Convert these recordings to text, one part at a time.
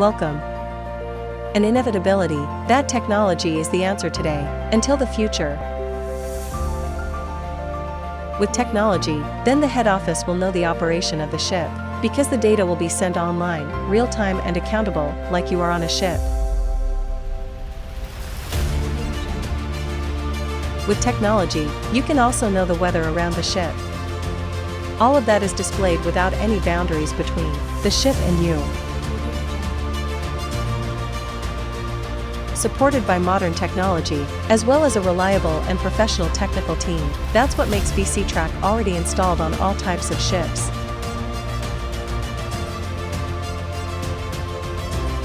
welcome. An inevitability, that technology is the answer today, until the future. With technology, then the head office will know the operation of the ship, because the data will be sent online, real time and accountable, like you are on a ship. With technology, you can also know the weather around the ship. All of that is displayed without any boundaries between the ship and you. Supported by modern technology, as well as a reliable and professional technical team. That's what makes BC-Track already installed on all types of ships.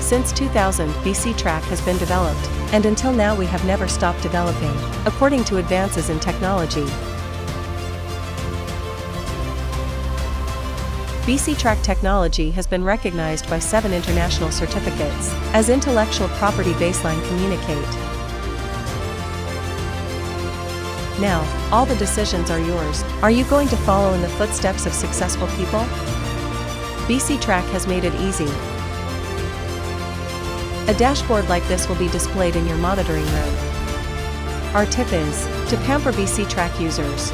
Since 2000, BC-Track has been developed, and until now we have never stopped developing, according to advances in technology. BC-Track technology has been recognized by seven international certificates as intellectual property baseline communicate. Now, all the decisions are yours. Are you going to follow in the footsteps of successful people? BC-Track has made it easy. A dashboard like this will be displayed in your monitoring room. Our tip is to pamper BC-Track users.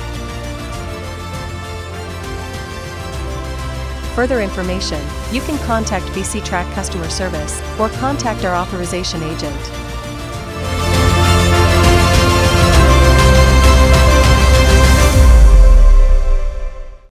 Further information, you can contact BC Track customer service or contact our authorization agent.